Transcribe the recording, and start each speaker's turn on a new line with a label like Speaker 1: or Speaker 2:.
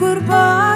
Speaker 1: berbahagia